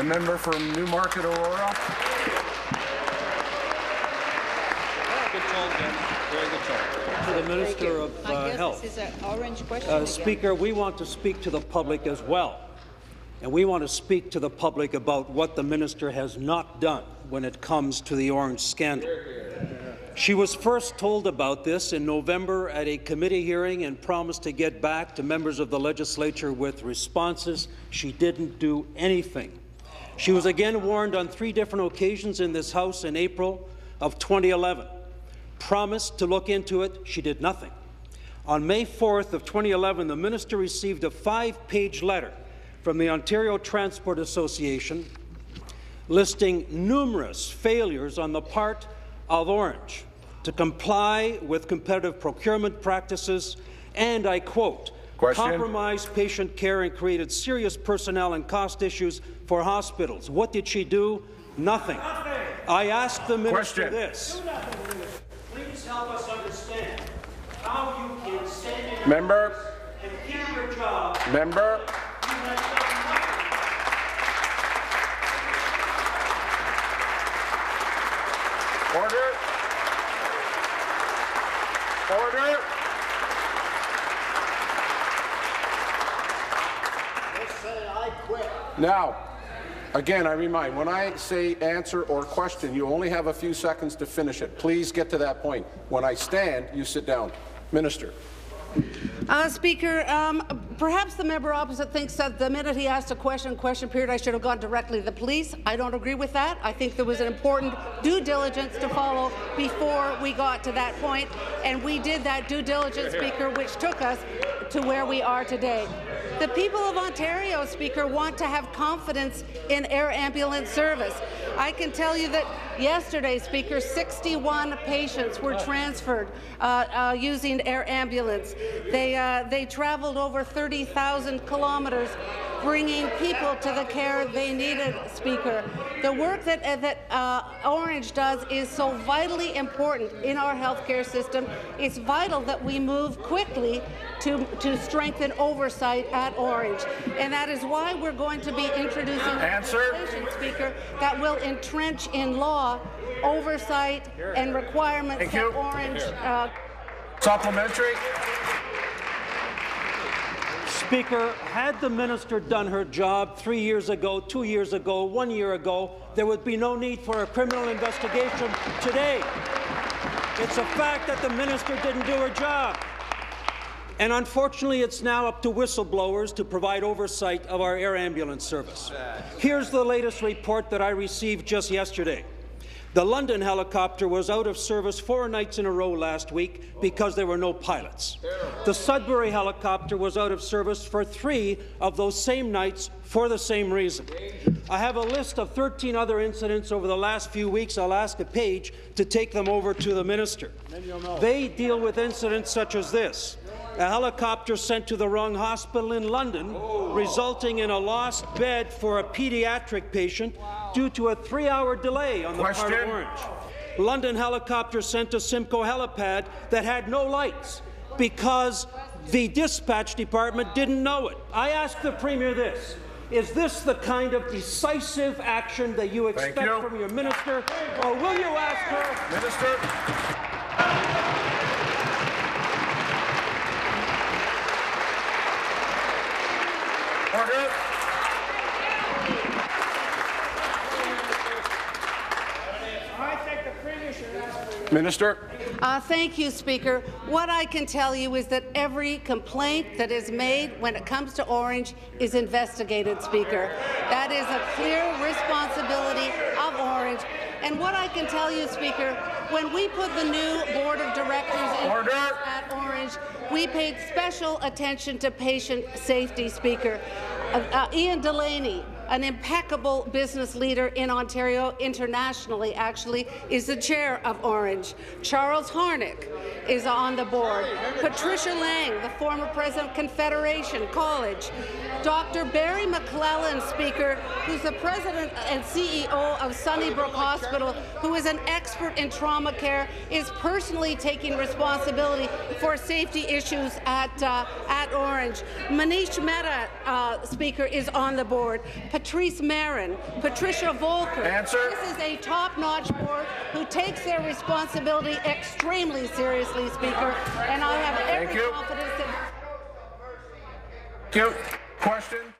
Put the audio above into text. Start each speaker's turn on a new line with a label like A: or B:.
A: The member from Newmarket, Aurora.
B: Good call, Jen. Very good call.
C: To the Minister of uh, Health.
D: this is an Ornge question
C: Uh. Speaker, we want to speak to the public as well. And we want to speak to the public about what the minister has not done when it comes to the Ornge scandal. She was first told about this in November at a committee hearing and promised to get back to members of the legislature with responses. She didn't do anything. She was again warned on three different occasions in this House in April of 2011. Promised to look into it. She did nothing. On May 4th of 2011, the minister received a five-page letter from the Ontario Transport Association listing numerous failures on the part of Ornge to comply with competitive procurement practices and, I quote,
A: Question.
C: compromised patient care and created serious personnel and cost issues for hospitals. What did she do? Nothing. I asked the minister
A: Question.
C: this. Please help us understand how you can stand in
A: Member,
C: and keep your job.
A: member,
C: You have done nothing.
A: order. Order. Now, again, I remind, when I say answer or question, you only have a few seconds to finish it. Please get to that point. When I stand, you sit down. Minister.
E: Uh, Speaker, um, perhaps the member opposite thinks that the minute he asked a question, question period, I should have gone directly to the police. I don't agree with that. I think there was an important due diligence to follow before we got to that point, and we did that due diligence, Speaker, which took us to where we are today. The people of Ontario, Speaker, want to have confidence in air ambulance service. I can tell you that yesterday, Speaker, 61 patients were transferred uh, uh, using air ambulance. They, uh, they traveled over 30,000 kilometres bringing people to the care they needed, Speaker. The work that, uh, that uh, Ornge does is so vitally important in our healthcare system. It's vital that we move quickly to, to strengthen oversight at Ornge. And that is why we're going to be introducing
A: Answer.
E: legislation, Speaker, that will entrench in law oversight and requirements
A: Thank you.
E: Ornge uh,
A: Supplementary.
C: Speaker, had the minister done her job three years ago, two years ago, one year ago, there would be no need for a criminal investigation today. It's a fact that the minister didn't do her job. And unfortunately, it's now up to whistleblowers to provide oversight of our air ambulance service. Here's the latest report that I received just yesterday. The London helicopter was out of service four nights in a row last week because there were no pilots. The Sudbury helicopter was out of service for three of those same nights for the same reason. I have a list of 13 other incidents over the last few weeks. I'll ask a page to take them over to the minister. They deal with incidents such as this. A helicopter sent to the wrong hospital in London, resulting in a lost bed for a pediatric patient due to a three-hour delay on the part of Ornge. London helicopter sent to Simcoe helipad that had no lights because the dispatch department didn't know it. I asked the Premier this. Is this the kind of decisive action that you expect
A: you.
C: from your minister, or will you ask her
A: Minister. Order. Minister.
E: Uh, thank you, Speaker. What I can tell you is that every complaint that is made when it comes to Ornge is investigated, Speaker. That is a clear responsibility of Ornge. And what I can tell you, Speaker, when we put the new board of directors in
A: Order.
E: at Ornge, we paid special attention to patient safety, Speaker. Uh, uh, Ian Delaney, an impeccable business leader in Ontario, internationally actually, is the chair of Ornge. Charles Harnick is on the board. Patricia Lang, the former president of Confederation College. Dr. Barry McLellan, Speaker, who's the president and CEO of Sunnybrook Hospital, who is an expert in trauma care, is personally taking responsibility for safety issues at, uh, at Ornge. Manish Mehta, uh, Speaker, is on the board. Patrice Merrin, Patricia Volker.
A: Answer.
E: This is a top-notch board who takes their responsibility extremely seriously, Speaker, and I have every
A: you.
E: confidence that
A: Thank you. Question?